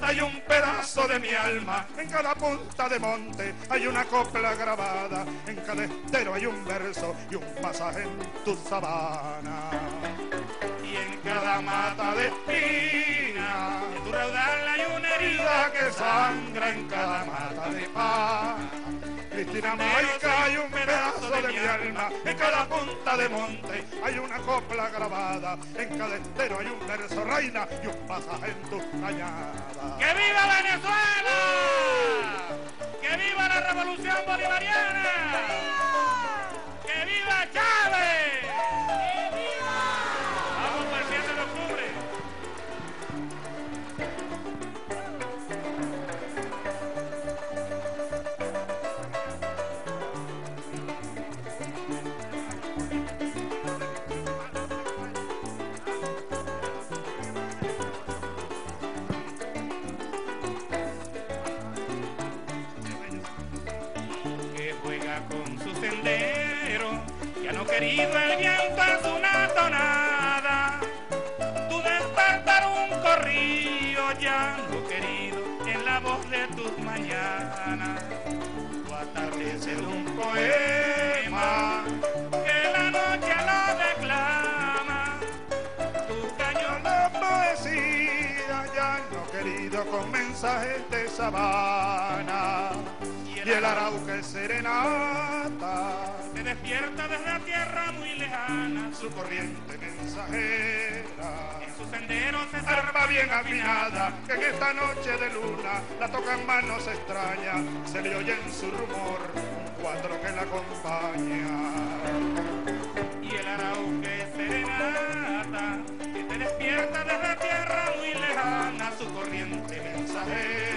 hay un pedazo de mi alma. En cada punta de monte hay una copla grabada. En cada estero hay un verso y un pasaje en tu sabana. Y en cada mata de espina, en tu raudal hay una herida que sangra en cada mata de paz. Cristina Maica hay un pedazo de mi alma, en cada punta de monte hay una copla grabada, en cada estero hay un verso reina y un pasaje en tu cañada. ¡Que viva Venezuela! ¡Que viva la revolución bolivariana! ¡Que viva Chávez! Querido el viento es una tonada, tu despertar un corrillo ya no querido en la voz de tus mañanas, tu atardecer un poema que la noche no declama, tu cañón La poesía ya no querido con mensajes de sabana. Y el arauque serenata. se despierta desde la tierra muy lejana, su corriente mensajera. En su sendero se arma bien afinada que en esta noche de luna la tocan manos extrañas. Se le oye en su rumor un cuatro que la acompaña. Y el arauque serenata que te despierta desde la tierra muy lejana su corriente mensajera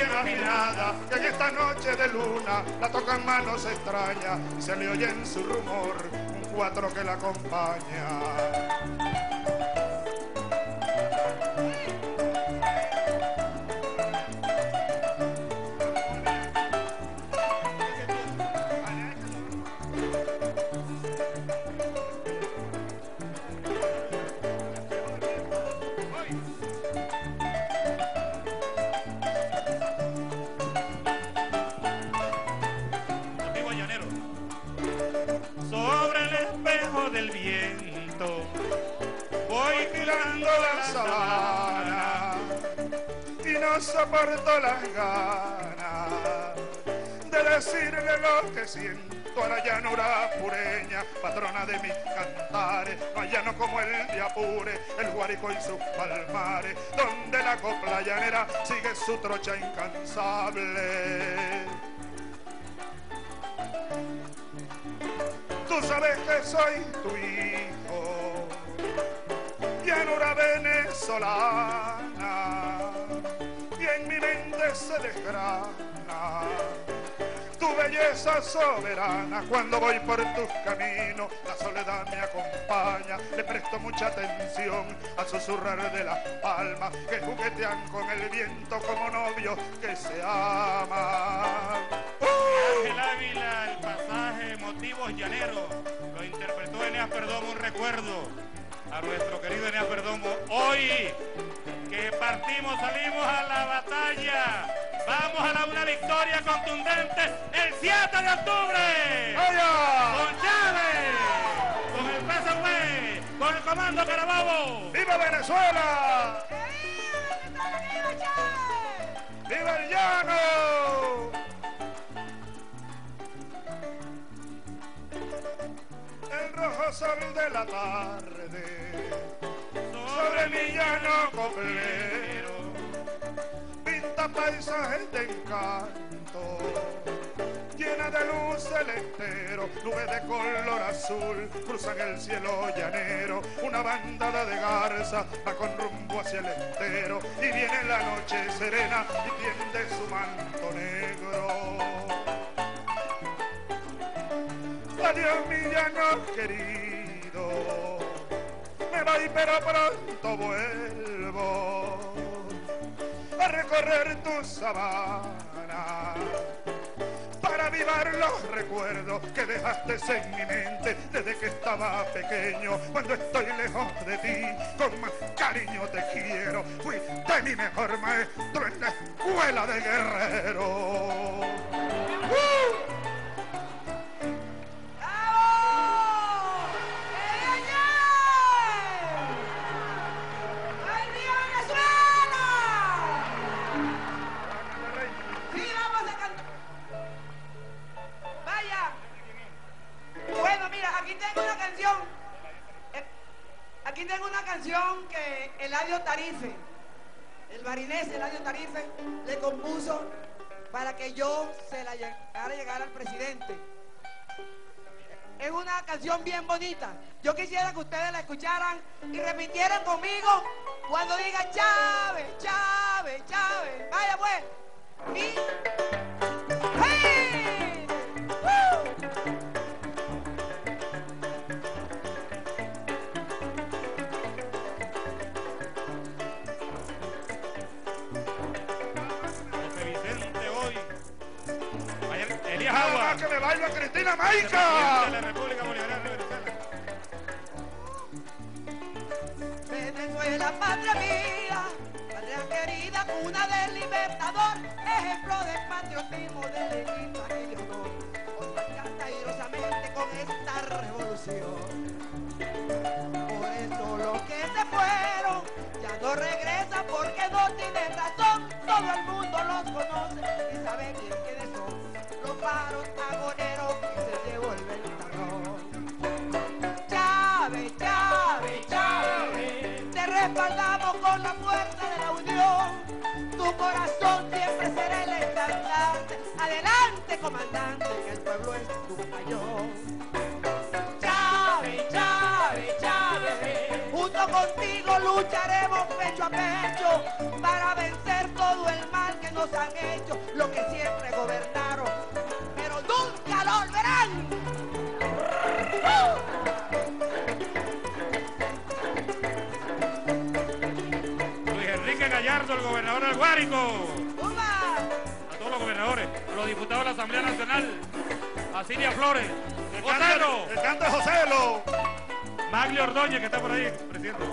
bien afinada que en esta noche de luna la tocan manos extrañas se le oye en su rumor un cuatro que la acompaña voy tirando la sabana y no soporto las ganas de decirle lo que siento a la llanura pureña, patrona de mis cantares, no hay llano como el de Apure, el Guarico y sus palmares, donde la copla llanera sigue su trocha incansable. Sabes que soy tu hijo, llanura venezolana, y en mi mente se desgrana tu belleza soberana. Cuando voy por tus caminos, la soledad me acompaña, le presto mucha atención al susurrar de las palmas que juguetean con el viento como novios que se aman. Motivos Llaneros, lo interpretó Eneas Perdomo, un recuerdo a nuestro querido Eneas Perdomo. Hoy que partimos, salimos a la batalla, vamos a la una victoria contundente el 7 de octubre. ¡Vaya! Con Chávez, con el PSV, con el Comando Carabobo. ¡Viva Venezuela! ¡Viva el llano! Sol de la tarde sobre mi llano coplero pinta paisajes de encanto llena de luz el entero, nubes de color azul cruzan el cielo llanero, una bandada de garza va con rumbo hacia el entero y viene la noche serena y tiende su manto negro. Adiós mi llano querido, me voy pero pronto vuelvo a recorrer tu sabana para avivar los recuerdos que dejaste en mi mente desde que estaba pequeño. Cuando estoy lejos de ti, con más cariño te quiero. Fuiste mi mejor maestro en la escuela de guerrero. Aquí tengo una canción que Eladio Tarife, el marinés Eladio Tarife, le compuso para que yo se la llegara a llegar al presidente. Es una canción bien bonita. Yo quisiera que ustedes la escucharan y repitieran conmigo cuando digan Chávez, Chávez, Chávez. Vaya pues. Y... ¡Hey! Cristina Maica. La República de Venezuela. Patria mía, patria querida, cuna del libertador, ejemplo de patriotismo, de legisla y honor. Hoy canta airosamente con esta revolución. Por eso los que se fueron ya no regresan porque no tienen razón. Todo el mundo los conoce y sabe bien quiénes paros agoneros que se llevó el ventarrón. Chávez, Chávez, Chávez, te respaldamos con la fuerza de la unión. Tu corazón siempre será el estandarte. Adelante, comandante, que el pueblo es tu batallón. Chávez, Chávez, Chávez, junto contigo lucharemos pecho a pecho para vencer todo el mal que nos han hecho, lo que siempre gobernaron, Gallardo, el gobernador del Guárico. A todos los gobernadores, a los diputados de la Asamblea Nacional, a Silvia Flores, El canto, el canto de Joselo. Maglio Ordóñez, que está por ahí, presidente.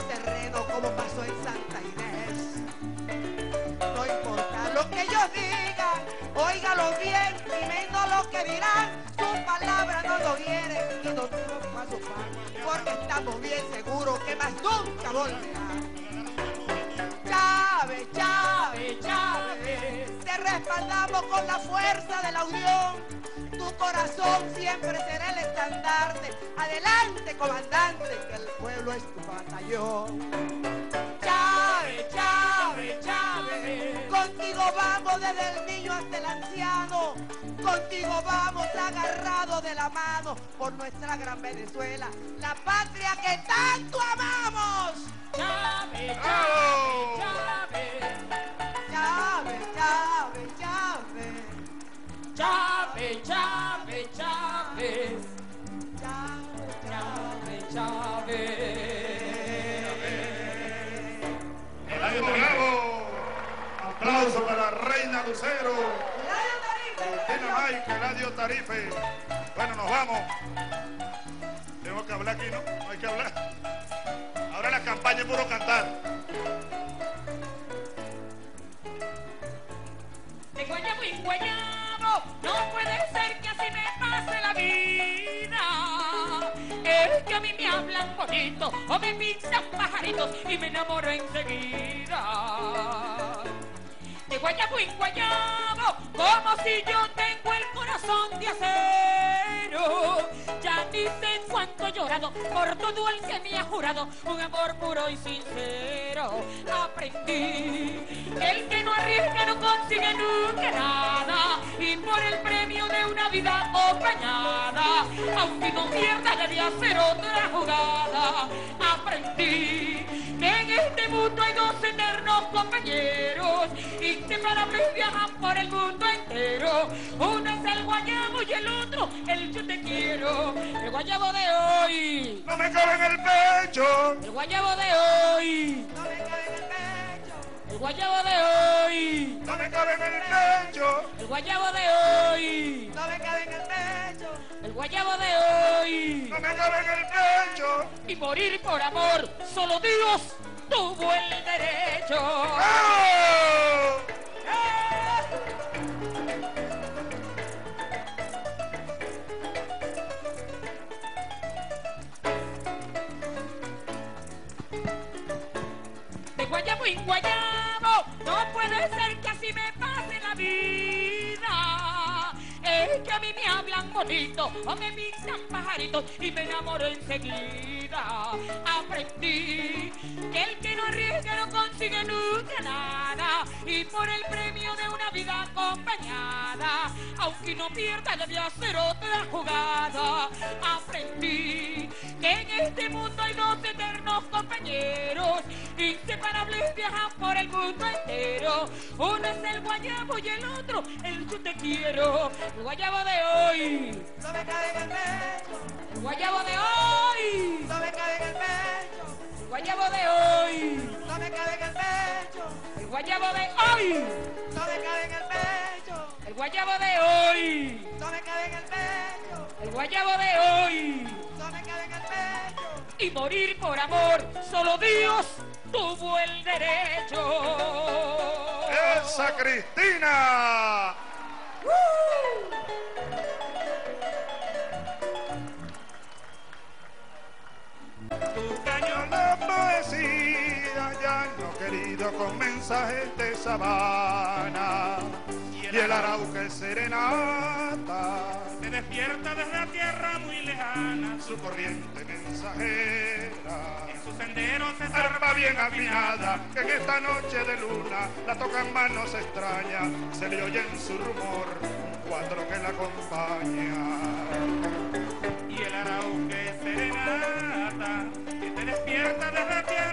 Terreno como pasó en Santa Inés. No importa lo que ellos digan, óigalo bien y menos lo que dirán, sus palabras no lo hieren y paso pan, porque estamos bien seguros que más nunca volverán. Chávez, Chávez, Chávez, te respaldamos con la fuerza de la unión. Tu corazón siempre será el estandarte. Adelante, comandante, que el pueblo es tu batallón. Chávez, Chávez, Chávez, contigo vamos desde el niño hasta el anciano. Contigo vamos agarrados de la mano por nuestra gran Venezuela, la patria que tanto amamos. Chávez, ¡Bravo! Chávez, Aplauso para la reina Lucero. Cristina Maica, Eladio Tarife. Bueno, nos vamos. Tengo que hablar aquí, ¿no? No hay que hablar. Ahora la campaña es puro cantar. De guayabo en guayabo, no puede ser Que a mí me hablan bonito o me pisan pajaritos y me enamoro enseguida. De guayabo en guayabo, como si yo tengo el corazón de acero. Ya sé cuánto he llorado por todo el que me ha jurado un amor puro y sincero. Aprendí que el que no arriesga no consigue nunca nada y por el una vida acompañada, aunque no pierda de hacer otra jugada, aprendí que en este mundo hay dos eternos compañeros inseparables viajan por el mundo entero. Uno es el guayabo y el otro el yo te quiero. El guayabo de hoy, No me cabe en el pecho. el guayabo de hoy, No me cabe en el pecho. el guayabo de hoy, No me cabe en el pecho. El guayabo de hoy, No me cabe en el pecho. el guayabo de hoy. No me cabe en el pecho. y morir por amor, solo Dios tuvo el derecho. ¡Bravo! De guayabo en guayabo, no puede ser que así me pase la vida. Es que a mí me hablan bonito o me pintan pajaritos y me enamoro enseguida. Aprendí que el que no arriesga no consigue nunca nada y por el premio de una acompañada, aunque no pierda debe hacer otra jugada. Aprendí que en este mundo hay dos eternos compañeros inseparables viajan por el mundo entero. Uno es el guayabo y el otro el yo te quiero. El guayabo de hoy, No me cabe en el pecho. el guayabo de hoy, No me cabe en el pecho. el guayabo de hoy, No me cabe en el pecho. El guayabo de hoy, No me cabe en el pecho. el guayabo de hoy, No me cabe en el pecho. el guayabo de hoy. No me cabe en el pecho. y morir por amor, solo Dios tuvo el derecho. ¡Esa Cristina! Tu querido con mensajes de sabana. Y el arauque serenata. Se despierta desde la tierra muy lejana. su corriente mensajera. En su sendero se arpa bien afinada que en esta noche de luna la tocan manos extrañas se le oye en su rumor un cuatro que la acompaña. Y el arauque serenata que te despierta desde la tierra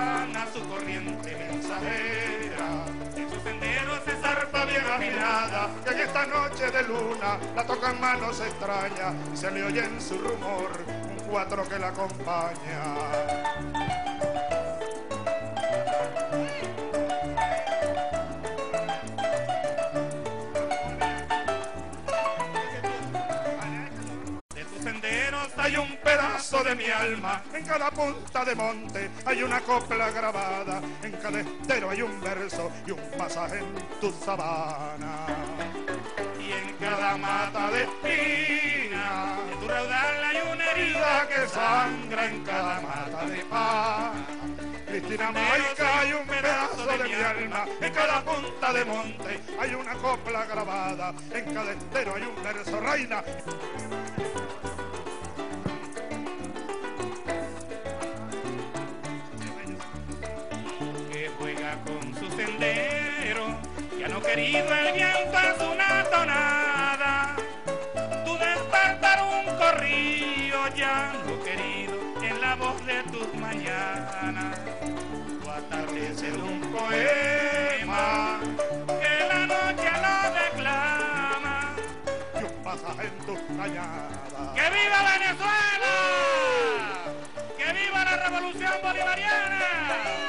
lejana. Su corriente mensajera en su sendero se arpa bien afinada que en esta noche de luna la tocan manos extrañas se le oye en su rumor un cuatro que la acompaña mi alma en cada punta de monte, hay una copla grabada, en cada estero hay un verso y un pasaje en tu sabana. y en Cada mata de espina, de tu raudal hay una herida que sangra en cada mata de pan. Cristina Maica hay un pedazo de mi alma, en cada punta de monte hay una copla grabada, en cada estero hay un verso, reina. Con su sendero, ya no querido el viento es una tonada. Tu despertar un corrillo ya no querido en la voz de tus mañanas. Tu atardecer un poema que la noche lo declama. y un pasaje en tu cañada. ¡Que viva Venezuela! ¡Que viva la revolución bolivariana!